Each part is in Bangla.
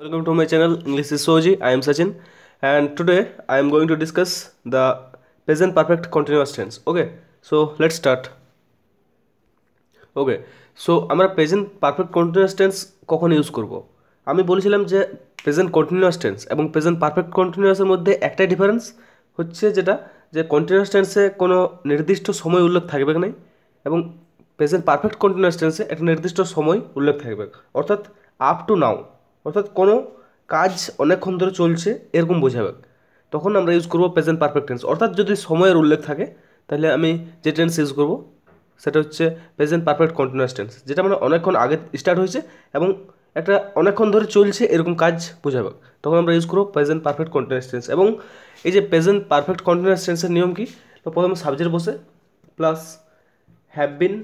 Welcome to my channel English is Soji. I am Sachin and today I am going to discuss the present perfect continuous tense. Okay, so let's start. Okay so আমরা প্রেজেন্ট পারফেক্ট কন্টিনিউয়াস টেন্স কখন ইউজ করব আমি বলেছিলাম যে প্রেজেন্ট কন্টিনিউয়াস টেন্স এবং প্রেজেন্ট পারফেক্ট কন্টিনিউয়াসের মধ্যে একটাই ডিফারেন্স হচ্ছে যেটা যে কন্টিনিউয়াস টেন্সে কোনো নির্দিষ্ট সময় উল্লেখ থাকবে না এবং প্রেজেন্ট পারফেক্ট কন্টিনিউয়াস টেন্সে একটা নির্দিষ্ট সময় উল্লেখ থাকবে অর্থাৎ আপ টু নাও অর্থাৎ কোনো কাজ অনেকক্ষণ ধরে চলছে, এরকম বোঝাবে। তখন আমরা ইউজ করব প্রেজেন্ট পারফেক্ট টেন্স অর্থাৎ যদি সময়ের উল্লেখ থাকে, তাহলে আমি যে টেন্স ইউজ করব, সেটা হচ্ছে প্রেজেন্ট পারফেক্ট কন্টিনিউয়াস টেন্স যেটা মানে অনেকক্ষণ আগে স্টার্ট হয়েছে এবং একটা অনেকক্ষণ ধরে চলছে, এরকম কাজ বোঝাবে। তখন আমরা ইউজ করব প্রেজেন্ট পারফেক্ট কন্টিনিউয়াস টেন্স এবং এই যে প্রেজেন্ট পারফেক্ট কন্টিনিউয়াস টেন্সের নিয়ম কি? প্রথমে সাবজেক্ট বসে plus have been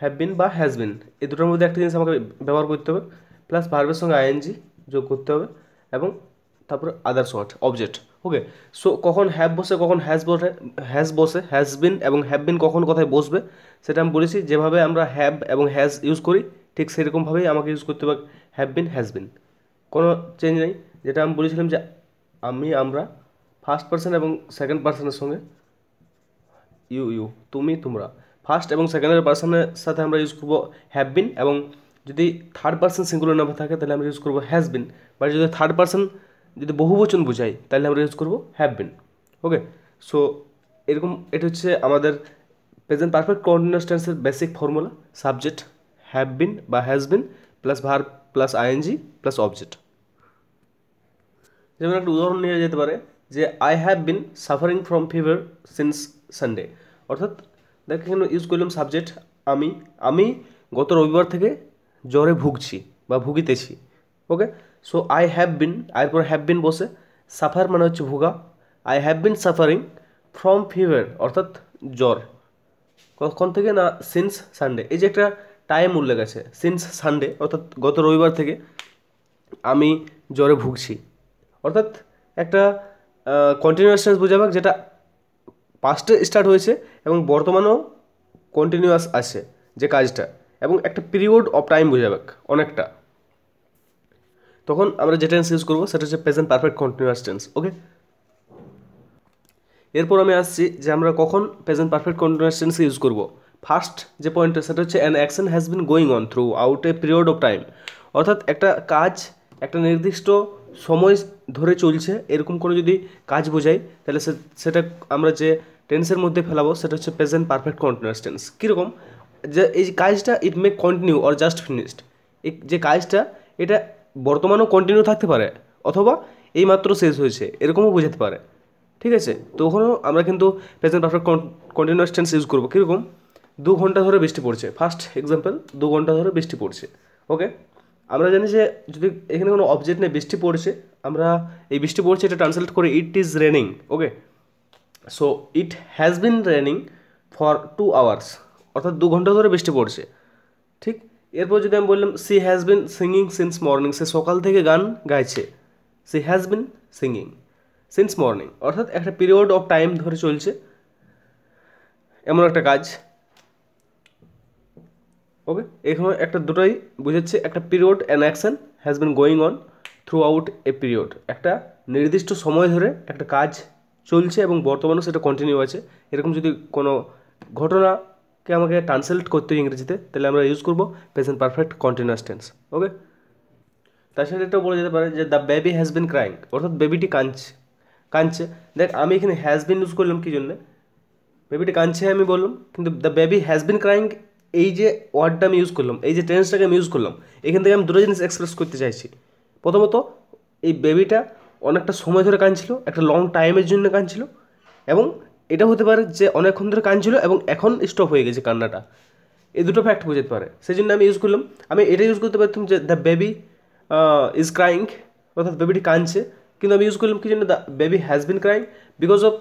have been বা হ্যাজ বিন এই দুটোর মধ্যে একটা জিনিস আমাকে ব্যবহার করতে হবে প্লাস ভার্বের সঙ্গে আইএনজি যোগ করতে হবে এবং তারপরে others word object okay so কখন হ্যাভ বসে, কখন হ্যাজ বসে হ্যাজ বসে হ্যাজ বিন এবং হ্যাভ বিন কখন কোথায় বসবে, সেটা আমি বলেছি, যেভাবে আমরা হ্যাভ এবং হ্যাজ ইউজ করি, ঠিক সেরকমভাবেই আমাকে ইউজ করতে হবে হ্যাভ বিন হ্যাজ বিন কোনো চেঞ্জ নেই, যেটা আমি বলেছিলাম যে আমি, আমরা ফার্স্ট পার্সন এবং সেকেন্ড পার্সনের সঙ্গে ইউ ইউ তুমি, তোমরা। ফার্স্ট এবং সেকেন্ডের পার্সনের সাথে আমরা ইউজ করব হ্যাভ বিন এবং যদি থার্ড পার্সন সিঙ্গুলার নাম্বার থাকে তাহলে আমরা ইউজ করব হ্যাজ বিন বা যদি থার্ড পার্সন যদি বহু বহুবচন বোঝাই তাহলে আমরা ইউজ করব হ্যাভ বিন ওকে সো এরকম এটা হচ্ছে আমাদের প্রেজেন্ট পারফেক্ট কন্টিনিউয়াস টেন্সের basic formula subject have been বা has been plus verb plus ING plus object যেমন একটা উদাহরণ নিয়ে যেতে পারে যে I have been suffering from fever since Sunday অর্থাৎ দেখ, এখানে ইউজ করলাম সাবজেক্ট আমি আমি গত রবিবার থেকে জ্বরে ভুগছি বা ভুগিতেছি okay so I have been আয়ের পর হ্যাভ বিন বসে সাফার মানে হচ্ছে ভুগা। I have been suffering from fever অর্থাৎ জ্বর। কখন থেকে না সিন্স সানডে এই যে একটা টাইম উল্লেখ আছে সিন্স সানডে অর্থাৎ গত রবিবার থেকে আমি জ্বরে ভুগছি। অর্থাৎ একটা কন্টিনিউয়াস বোঝাবে, যেটা পাস্টে স্টার্ট হয়েছে এবং বর্তমানেও কন্টিনিউয়াস আছে যে কাজটা এবং একটা পিরিয়ড অফ টাইম বোঝাবে অনেকটা। তখন আমরা যে টেন্স ইউজ করব সেটা হচ্ছে present perfect continuous tense okay এরপর আমি আসছি যে আমরা কখন present perfect continuous tense use করব। ফার্স্ট যে পয়েন্টটা সেটা হচ্ছে an action has been going on throughout a period of time অর্থাৎ একটা কাজ, একটা নির্দিষ্ট সময় ধরে চলছে, এরকম কোনো যদি কাজ বোঝাই, তাহলে সেটা আমরা যে টেন্সের মধ্যে ফেলাবো, সেটা হচ্ছে প্রেজেন্ট পারফেক্ট কন্টিনিউয়াস টেন্স কীরকম? যে এই কাজটা it may continue or just finished এই যে কাজটা, এটা বর্তমানেও কন্টিনিউ থাকতে পারে, অথবা এইমাত্র শেষ হয়েছে, এরকমও বোঝাতে পারে। ঠিক আছে? তখনও আমরা কিন্তু present perfect continuous tense use করব। কীরকম? দু ঘণ্টা ধরে বৃষ্টি পড়ছে। ফার্স্ট এক্সাম্পল দু ঘণ্টা ধরে বৃষ্টি পড়ছে। ওকে আমরা জানি যে যদি এখানে কোনো অবজেক্ট নেই বৃষ্টি পড়ছে, আমরা এই বৃষ্টি পড়ছে, এটা ট্রান্সলেট করে it is raining okay so it has been raining for two hours অর্থাৎ দু ঘণ্টা ধরে বৃষ্টি পড়ছে। ঠিক? এরপর যদি আমি বললাম she has been singing since morning সে সকাল থেকে গান গাইছে। She has been singing since morning অর্থাৎ একটা পিরিয়ড অফ টাইম ধরে চলছে। এমন একটা কাজ। ওকে এখানে একটা দুটোই বুঝাচ্ছে, একটা period an action has been going on throughout a period একটা নির্দিষ্ট সময় ধরে একটা কাজ চলছে এবং বর্তমানেও সেটা কন্টিনিউ আছে। এরকম যদি কোনো ঘটনাকে আমাকে ট্রান্সলেট করতে হয় ইংরেজিতে, তাহলে আমরা ইউজ করব present perfect continuous tense okay সাথে এটাও বলা যেতে পারে যে the baby has been crying অর্থাৎ বেবিটি কাঁদছে কাঁদছে। দেখ, আমি এখানে হ্যাজ বিন ইউজ করলাম কী জন্যে? বেবিটি কাঁদছে আমি বললাম, কিন্তু the baby has been crying এই যে ওয়ার্ডটা আমি ইউজ করলাম, এই যে টেন্সটাকে আমি ইউজ করলাম, এখান থেকে আমি দুটো জিনিস এক্সপ্রেস করতে চাইছি। প্রথমত, এই বেবিটা অনেকটা সময় ধরে কাঁদছিল একটা লং টাইমের জন্য কাঁদছিল এবং এটা হতে পারে যে অনেকক্ষণ ধরে কাঁদছিল এবং এখন স্টপ হয়ে গেছে কান্নাটা। এই দুটো ফ্যাক্ট বোঝাতে পারে। সেই জন্য আমি ইউজ করলাম। আমি এটা ইউজ করতে পারতাম যে দ্য বেবি ইজ ক্রাইং অর্থাৎ বেবিটি কাঁদছে। কিন্তু আমি ইউজ করলাম কি জন্য the baby has been crying because of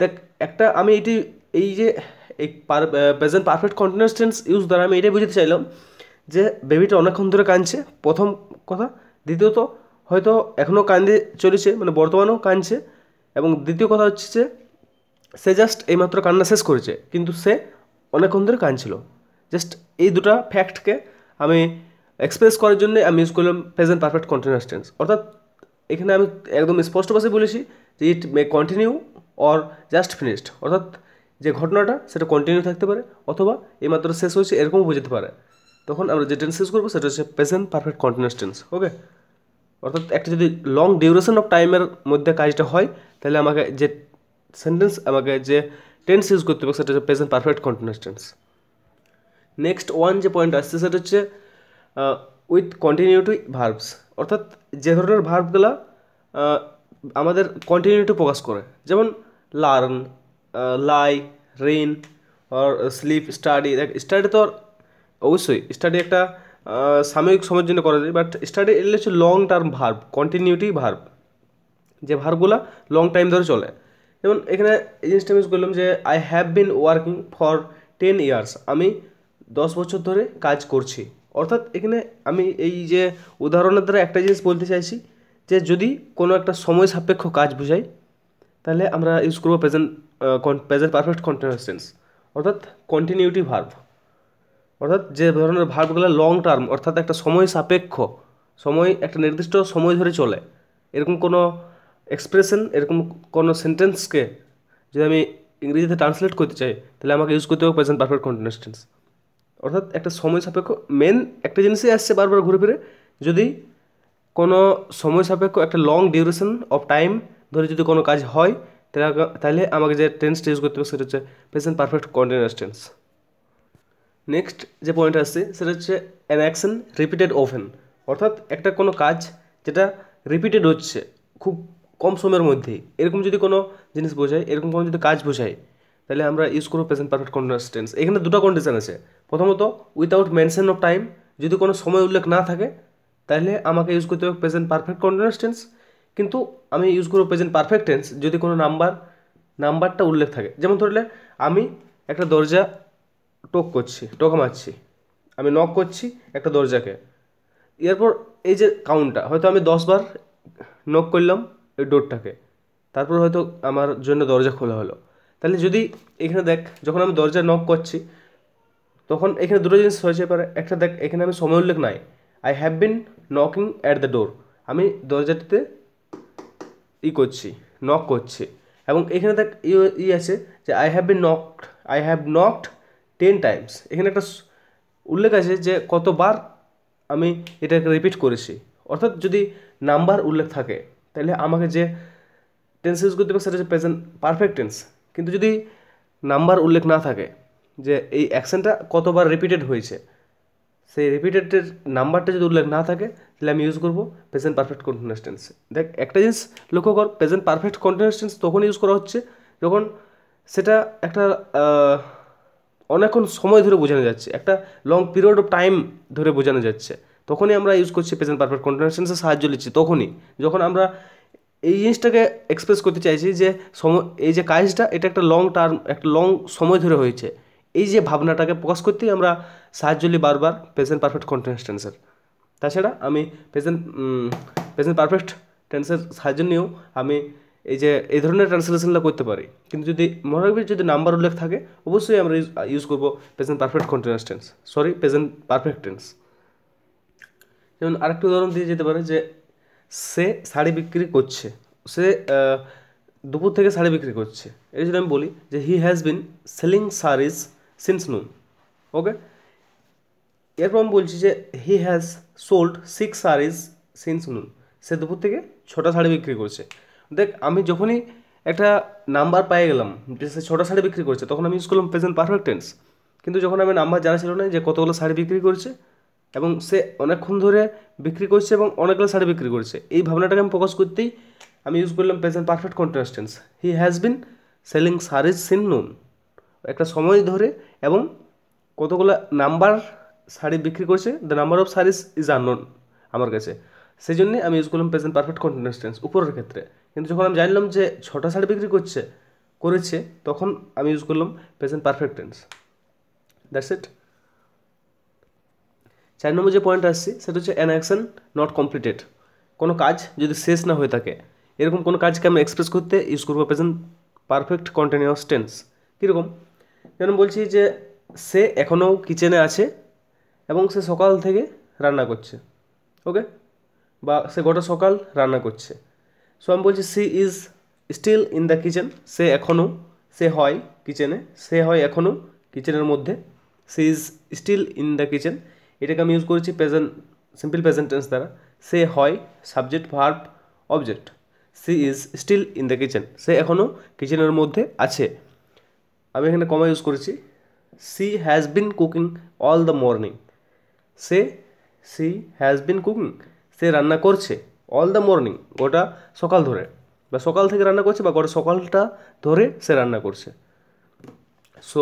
দেখ একটা আমি এটি, এই যে, এই present perfect continuous tense use দ্বারা আমি এটাই বুঝতে চাইলাম যে বেবিটা অনেকক্ষণ ধরে কাঁদছে। প্রথম কথা। দ্বিতীয়ত হয়তো এখনও কান্দে চলেছে মানে বর্তমানেও কাঁদছে। এবং দ্বিতীয় কথা হচ্ছে যে, সে জাস্ট এইমাত্র কান্না শেষ করেছে, কিন্তু সে অনেকক্ষণ ধরে কাঁদছিল। জাস্ট এই দুটা ফ্যাক্টকে আমি এক্সপ্রেস করার জন্য আমি ইউজ করলাম প্রেজেন্ট পারফেক্ট কন্টিনিউয়াস টেন্স অর্থাৎ এখানে আমি একদম স্পষ্ট বলেছি যে it may continue or just finished অর্থাৎ যে ঘটনাটা, সেটা কন্টিনিউ থাকতে পারে, অথবা এইমাত্র শেষ হয়েছে, এরকমও বোঝাতে পারে। তখন আমরা যে টেন্স ইউজ করব, সেটা হচ্ছে present perfect continuous tense okay অর্থাৎ একটা যদি লং ডিউরেশন অফ টাইমের মধ্যে কাজটা হয়, তাহলে আমাকে যে সেন্টেন্স আমাকে যে টেন্স ইউজ করতে হবে, সেটা হচ্ছে present perfect continuous tense next one যে পয়েন্ট আসছে, সেটা হচ্ছে উইথ কন্টিনিউটি ভার্বস অর্থাৎ যে ধরনের ভার্বগুলো আমাদের কন্টিনিউটি প্রকাশ করে। যেমন learn lie rain or sleep study দেখ স্টাডি তো অবশ্যই স্টাডি একটা সাময়িক সময়ের জন্য করা যায় বাট স্টাডি এলে হচ্ছে long term verb continuity verb যে ভার্বগুলো লং টাইম ধরে চলে। যেমন এখানে এই জিনিসটা আমি করলাম যে I have been working for ten years আমি দশ বছর ধরে কাজ করছি। অর্থাৎ এখানে আমি এই যে উদাহরণের দ্বারা একটা জিনিস বলতে চাইছি যে, যদি কোনো একটা সময় সাপেক্ষ কাজ বোঝাই, তাহলে আমরা ইউজ করব present present perfect continuous tense অর্থাৎ কন্টিনিউটি ভার্ব অর্থাৎ যে ধরনের ভার্বগুলো লং টার্ম অর্থাৎ একটা সময় সাপেক্ষ, সময়, একটা নির্দিষ্ট সময় ধরে চলে, এরকম কোনো এক্সপ্রেশন এরকম কোনো সেন্টেন্সকে যদি আমি ইংরেজিতে ট্রান্সলেট করতে চাই, তাহলে আমাকে ইউজ করতে হবে প্রেজেন্ট পারফেক্ট কন্টিনিউয়াস টেন্স অর্থাৎ একটা সময় সাপেক্ষ মেন একটা জিনিসই আসছে বারবার ঘুরে ফিরে, যদি কোনো সময় সাপেক্ষ একটা লং ডিউরেশন অফ টাইম ধরে যদি কোনো কাজ হয়, তাহলে তাহলে আমাকে যে টেন্সটা ইউজ করতে হবে সেটা হচ্ছে present perfect continuous tense next যে পয়েন্ট আসছে, সেটা হচ্ছে অ্যান অ্যাকশন রিপিটেড ওভেন অর্থাৎ একটা কোনো কাজ যেটা রিপিটেড হচ্ছে খুব কম সময়ের মধ্যেই। এরকম যদি কোনো জিনিস বোঝায়, এরকম কোনো যদি কাজ বোঝায়, তাহলে আমরা ইউজ করব প্রেজেন্ট পারফেক্ট কন্টিনিউয়াস টেন্স এখানে দুটো কন্ডিশন আছে। প্রথমত উইথাউট মেনশন অফ টাইম যদি কোনো সময় উল্লেখ না থাকে, তাহলে আমাকে ইউজ করতে হবে প্রেজেন্ট পারফেক্ট কন্টিনিউয়াস টেন্স কিন্তু আমি ইউজ করব প্রেজেন্ট পারফেক্ট টেন্স যদি কোনো নাম্বার নাম্বারটা উল্লেখ থাকে। যেমন ধরলে, আমি একটা দরজা টোক করছি, টোকা মারছি। আমি নক করছি একটা দরজাকে। এরপর এই যে কাউন্টটা হয়তো আমি দশবার নক করলাম ওই ডোরটাকে তারপর হয়তো আমার জন্য দরজা খোলা হলো। তাহলে যদি এখানে দেখ, যখন আমি দরজা নক করছি, তখন এখানে দুটো জিনিস হয়েছে পারে একটা দেখ, এখানে আমি সময় উল্লেখ নাই। I have been knocking at the door আমি দরজাটিতে ই করছি নক করছি। এবং এখানে দেখ ই আছে যে I have been knocked I have knocked ten times এখানে একটা উল্লেখ আছে যে কতবার আমি এটাকে রিপিট করেছি। অর্থাৎ যদি নাম্বার উল্লেখ থাকে, তাহলে আমাকে যে টেন্স ইউজ করতে হবে সেটা হচ্ছে প্রেজেন্ট পারফেক্ট টেন্স কিন্তু যদি নাম্বার উল্লেখ না থাকে, যে এই অ্যাকশনটা কতবার রিপিটেড হয়েছে, সেই রিপিটেডের নাম্বারটা যদি উল্লেখ না থাকে, তাহলে আমি ইউজ করব প্রেজেন্ট পারফেক্ট কন্টিনিউয়াস টেন্স দেখ, একটা জিনিস লক্ষ্য কর প্রেজেন্ট পারফেক্ট কন্টিনিউয়াস টেন্স তখন ইউজ করা হচ্ছে যখন সেটা একটা অনেকক্ষণ সময় ধরে বোঝানো যাচ্ছে। একটা লং পিরিয়ড অফ টাইম ধরে বোঝানো যাচ্ছে। তখনই আমরা ইউজ করছি প্রেজেন্ট পারফেক্ট কন্টিনিউয়াস সাহায্য নিচ্ছি, তখনই। যখন আমরা এই জিনিসটাকে এক্সপ্রেস করতে চাইছি যে সময়, এই যে কাজটা, এটা একটা লং টার্ম একটা লং সময় ধরে হয়েছে। এই যে ভাবনাটাকে প্রকাশ করতেই আমরা সাহায্য নিই বারবার প্রেজেন্ট পারফেক্ট কন্টিনিউয়াস টেন্সের তাছাড়া আমি প্রেজেন্ট প্রেজেন্ট পারফেক্ট টেন্সের সাহায্য নিয়েও আমি এই যে, এই ধরনের ট্রান্সলেশনটা করতে পারি। কিন্তু যদি মনে রাখবি, যদি নাম্বার উল্লেখ থাকে, অবশ্যই আমরা ইউজ করব present perfect continuous tense sorry present perfect tense যেমন আরেকটা উদাহরণ দিয়ে যেতে পারে যে, সে শাড়ি বিক্রি করছে। সে দুপুর থেকে শাড়ি বিক্রি করছে। এই জন্য আমি বলি যে he has been selling saris since noon okay এরপর আমি বলছি যে he has sold six saris since noon সে দুপুর থেকে ছটা শাড়ি বিক্রি করছে। দেখ, আমি যখনই একটা নাম্বার পেয়ে গেলাম, যে সে ছটা শাড়ি বিক্রি করছে, তখন আমি ইউজ করলাম প্রেজেন্ট পারফেক্ট টেন্স কিন্তু যখন আমি নাম্বার জানা ছিল না যে কতগুলো শাড়ি বিক্রি করছে, এবং সে অনেকক্ষণ ধরে বিক্রি করছে এবং অনেকগুলো শাড়ি বিক্রি করছে, এই ভাবনাটাকে আমি প্রকাশ করতেই আমি ইউজ করলাম present perfect continuous tense he has been selling saris since noon একটা সময় ধরে এবং কতগুলো নাম্বার শাড়ি বিক্রি করছে the number of saris is unknown আমার কাছে। সেই জন্যে আমি ইউজ করলাম প্রেজেন্ট পারফেক্ট কন্টিনিউয়াস টেন্স উপরের ক্ষেত্রে। কিন্তু যখন আমি জানলাম যে ছটা শাড়ি বিক্রি করছে, করেছে, তখন আমি ইউজ করলাম present perfect tense that's it চার নম্বর যে পয়েন্ট আসছি, সেটা হচ্ছে অ্যান অ্যাকশন নট কমপ্লিটেড কোনো কাজ যদি শেষ না হয়ে থাকে, এরকম কোনো কাজকে আমি এক্সপ্রেস করতে ইউজ করব প্রেজেন্ট পারফেক্ট কন্টিনিউয়াস টেন্স কীরকম? যেমন বলছি যে সে এখনও কিচেনে আছে এবং সে সকাল থেকে রান্না করছে ওকে বা সে গোটা সকাল রান্না করছে। সো আমি বলছি she is still in the kitchen সে এখনও সে হয় কিচেনে সে হয় এখনও কিচেনের মধ্যে। She is still in the kitchen এটাকে আমি ইউজ করেছি প্রেজেন্ট সিম্পল প্রেজেন্ট টেন্স দ্বারা। সে হয় subject verb object she is still in the kitchen সে এখনও কিচেনের মধ্যে আছে। আমি এখানে কমা ইউজ করেছি। She has been cooking all the morning say she has been cooking সে রান্না করছে। অল দ্য মর্নিং গোটা সকাল ধরে। বা সকাল থেকে রান্না করছে বা গোটা সকালটা ধরে সে রান্না করছে। সো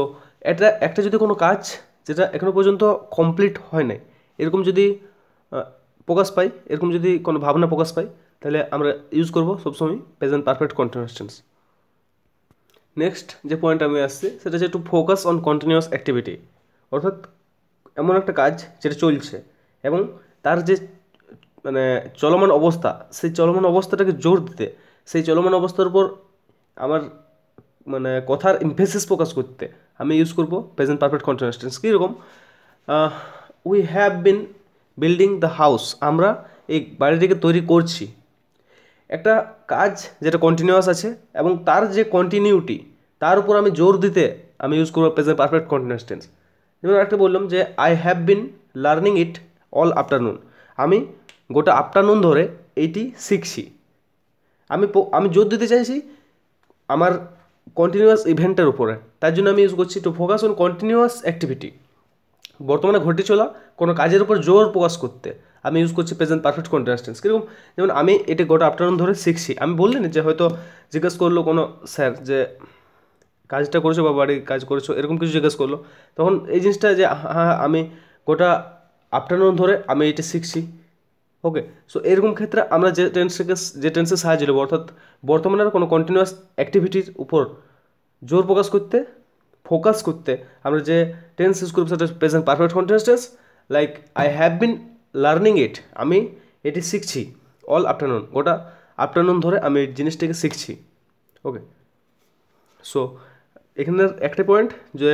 এটা, একটা যদি কোনো কাজ যেটা এখনও পর্যন্ত কমপ্লিট হয় নাই, এরকম যদি প্রকাশ পাই, এরকম যদি কোনো ভাবনা প্রকাশ পাই, তাহলে আমরা ইউজ করব সবসময় present perfect continuous tense next যে পয়েন্ট আমি আসছি, সেটা হচ্ছে to focus on continuous activity অর্থাৎ এমন একটা কাজ যেটা চলছে এবং তার যে মানে চলমান অবস্থা, সেই চলমান অবস্থাটাকে জোর দিতে, সেই চলমান অবস্থার উপর আমার মানে কথার ইমফেসিস প্রকাশ করতে আমি ইউজ করব প্রেজেন্ট পারফেক্ট কন্টিনিউয়াস টেন্স কীরকম we have been building the house আমরা এই বাড়িটিকে তৈরি করছি। একটা কাজ যেটা কন্টিনিউয়াস আছে এবং তার যে কন্টিনিউটি তার উপর আমি জোর দিতে আমি ইউজ করব প্রেজেন্ট পারফেক্ট কন্টিনিউয়াস টেন্স যেমন একটা বললাম যে I have been learning it all afternoon আমি গোটা আফটারনুন ধরে এইটি শিখছি আমি আমি জোর দিতে চাইছি আমার কন্টিনিউয়াস ইভেন্টের উপরে। তার জন্য আমি ইউজ করছি to focus on continuous activity বর্তমানে ঘটে চলা কোনো কাজের উপর জোর প্রকাশ করতে আমি ইউজ করছি প্রেজেন্ট পারফেক্ট কন্টিনিউয়াস কীরকম? যেমন আমি এটি গোটা আফটারনুন ধরে শিখছি আমি বললেন যে হয়তো জিজ্ঞেস করল কোনো স্যার যে কাজটা করেছ বা বাড়ির কাজ করেছ, এরকম কিছু জিজ্ঞেস করল। তখন এই জিনিসটা যে হ্যাঁ আমি গোটা আফটারনুন ধরে আমি এটা শিখছি ওকে সো এরকম ক্ষেত্রে আমরা যে টেন্সকে যে টেন্সের সাহায্য নেব, অর্থাৎ বর্তমানের কোনো কন্টিনিউয়াস অ্যাক্টিভিটির উপর জোর প্রকাশ করতে ফোকাস করতে, আমরা যে টেন্স ইউজ করব সেটা present perfect continuous tense like I have been learning it আমি এটি শিখছি অল আফটারনুন গোটা আফটারনুন ধরে আমি এই জিনিসটাকে শিখছি। ওকে সো এখানের একটা পয়েন্ট যে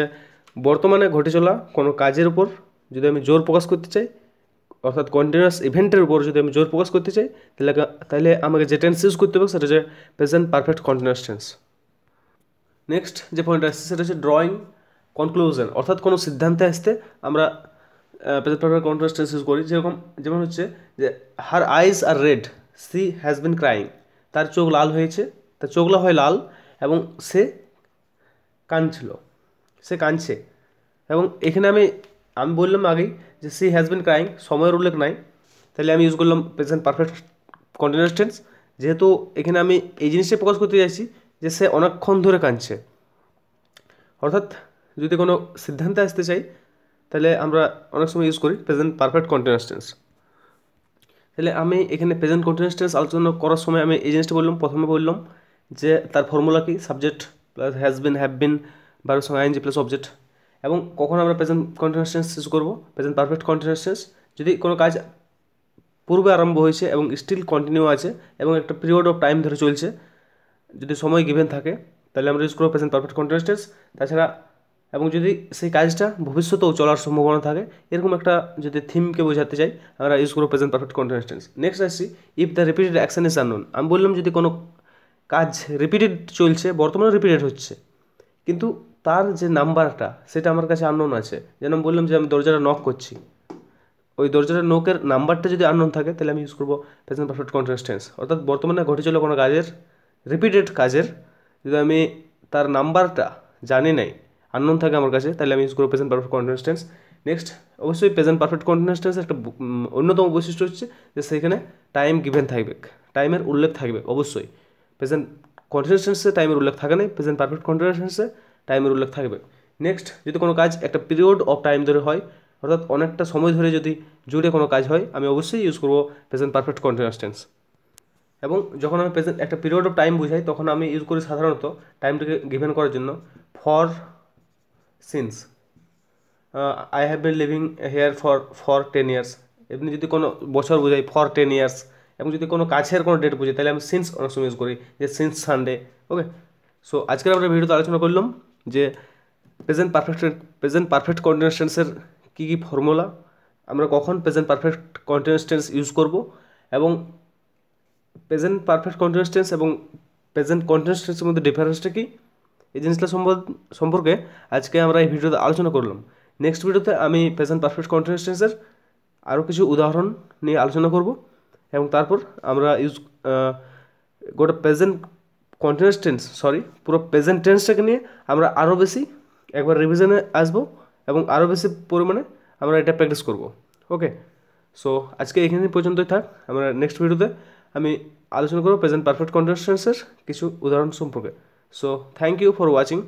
বর্তমানে ঘটে চলা কোনো কাজের উপর যদি আমি জোর প্রকাশ করতে চাই অর্থাৎ কন্টিনিউয়াস ইভেন্টের উপর যদি আমি জোর প্রকাশ করতে চাই, তাহলে তাহলে আমাকে যে টেন্স ইউজ করতে হবে, সেটা হচ্ছে present perfect continuous tense next যে পয়েন্ট আসছে, সেটা হচ্ছে ড্রয়িং কনক্লুশন অর্থাৎ কোনো সিদ্ধান্তে আসতে আমরা present perfect continuous tense use করি। যেরকম, যেমন হচ্ছে যে her eyes are red she has been crying তার চোখ লাল হয়েছে, তার চোখলা হয় লাল, এবং সে কাঁদছিল, সে কাঁদছে। এবং এখানে আমি আমি বললাম আগেই যে সি হ্যাজ বিন ক্রাইং সময়ের উল্লেখ নাই। তাহলে আমি ইউজ করলাম প্রেজেন্ট পারফেক্ট কন্টিনিউয়াস টেন্স যেহেতু এখানে আমি এই জিনিসটাই প্রকাশ করতে চাইছি যে সে অনেকক্ষণ ধরে কাঁদছে। অর্থাৎ যদি কোনো সিদ্ধান্তে আসতে চাই, তাহলে আমরা অনেক সময় ইউজ করি প্রেজেন্ট পারফেক্ট কন্টিনিউয়াস টেন্স তাহলে আমি এখানে প্রেজেন্ট কন্টিনিউয়াস টেন্স আলোচনা করার সময় আমি এই জিনিসটা বললাম, প্রথমে বললাম যে তার ফর্মুলা কি? Subject plus has been have been বারোর সঙ্গে আইএনজি প্লাস অবজেক্ট এবং কখন আমরা প্রেজেন্ট কন্টিনিউয়াস টেন্স ইউজ করব প্রেজেন্ট পারফেক্ট কন্টিনিউয়াস টেন্স যদি কোনো কাজ পূর্বে আরম্ভ হয়েছে এবং স্টিল কন্টিনিউ আছে এবং একটা পিরিয়ড অফ টাইম ধরে চলছে, যদি সময় গিভেন থাকে, তাহলে আমরা ইউজ করব প্রেজেন্ট পারফেক্ট কন্টিনিউয়াস টেন্স তাছাড়া এবং যদি সেই কাজটা ভবিষ্যতেও চলার সম্ভাবনা থাকে, এরকম একটা যদি থিমকে বোঝাতে চাই, আমরা ইউজ করব present perfect continuous tense next আসছি if the repeated action is unknown আমি বললাম যদি কোনো কাজ রিপিটেড চলছে বর্তমানে রিপিটেড হচ্ছে, কিন্তু তার যে নাম্বারটা, সেটা আমার কাছে আননোন আছে। যেন বললাম যে আমি দরজাটা নক করছি। ওই দরজাটা নকের নাম্বারটা যদি আননোন থাকে, তাহলে আমি ইউজ করব প্রেজেন্ট পারফেক্ট কন্টিনিউয়াস অর্থাৎ বর্তমানে ঘটে চলো কোনো কাজের রিপিটেড কাজের, যদি আমি তার নাম্বারটা জানি নাই আননোন থাকে আমার কাছে, তাহলে আমি ইউজ করব প্রেজেন্ট পারফেক্ট কন্টিনিউয়াস নেক্সট অবশ্যই প্রেজেন্ট পারফেক্ট কন্টিনিউয়াস একটা অন্যতম বৈশিষ্ট্য হচ্ছে যে সেখানে টাইম গিভেন থাকবে। টাইমের উল্লেখ থাকবে, অবশ্যই। প্রেজেন্ট কন্টিনিউয়াস টাইমের উল্লেখ থাকে না প্রেজেন্ট পারফেক্ট কন্টিনিউয়াস টাইমের উল্লেখ থাকবে। নেক্সট যদি কোনো কাজ একটা পিরিয়ড অফ টাইম ধরে হয়, অর্থাৎ অনেকটা সময় ধরে যদি জুড়ে কোনো কাজ হয়, আমি অবশ্যই ইউজ করব প্রেজেন্ট পারফেক্ট কন্টিনিউয়াস টেন্স এবং যখন আমি প্রেজেন্ট একটা পিরিয়ড অফ টাইম বুঝাই, তখন আমি ইউজ করি সাধারণত টাইমটাকে গিভেন করার জন্য for since I have been living here for for ten years এমনি যদি কোনো বছর বোঝাই ফর টেন ইয়ার্স এবং যদি কোনো কাছের কোনো ডেট বুঝি তাহলে আমি সিন্স অনেক সময় ইউজ করি, যে সিন্স সানডে ওকে সো আজকের আমরা ভিডিওতে আলোচনা করলাম যে প্রেজেন্ট পারফেক্ট প্রেজেন্ট পারফেক্ট কন্টিনিউশনসের কী কী ফর্মুলা আমরা কখন present perfect continuous tense use করব এবং প্রেজেন্ট পারফেক্ট কন্টিনিউয়াস টেন্স এবং প্রেজেন্ট কন্টিনিউয়াস টেন্সের মধ্যে ডিফারেন্সটা কী? এই জিনিসটা সম্পর্কে আজকে আমরা এই ভিডিওতে আলোচনা করলাম। নেক্সট ভিডিওতে আমি প্রেজেন্ট পারফেক্ট কন্টিনিউয়াস টেন্সের আরও কিছু উদাহরণ নিয়ে আলোচনা করব এবং তারপর আমরা ইউজ গোটা প্রেজেন্ট কন্টিনিউয়াস টেন্স সরি পুরো প্রেজেন্ট টেন্সটাকে নিয়ে আমরা আরও বেশি একবার রিভিশনে আসব এবং আরও বেশি পরিমাণে আমরা এটা প্র্যাকটিস করব। ওকে সো আজকে এখানে পর্যন্তই থাক। আমরা নেক্সট ভিডিওতে আমি আলোচনা করব প্রেজেন্ট পারফেক্ট কন্টিনিউয়াস টেন্সের কিছু উদাহরণ সম্পর্কে। So thank you for watching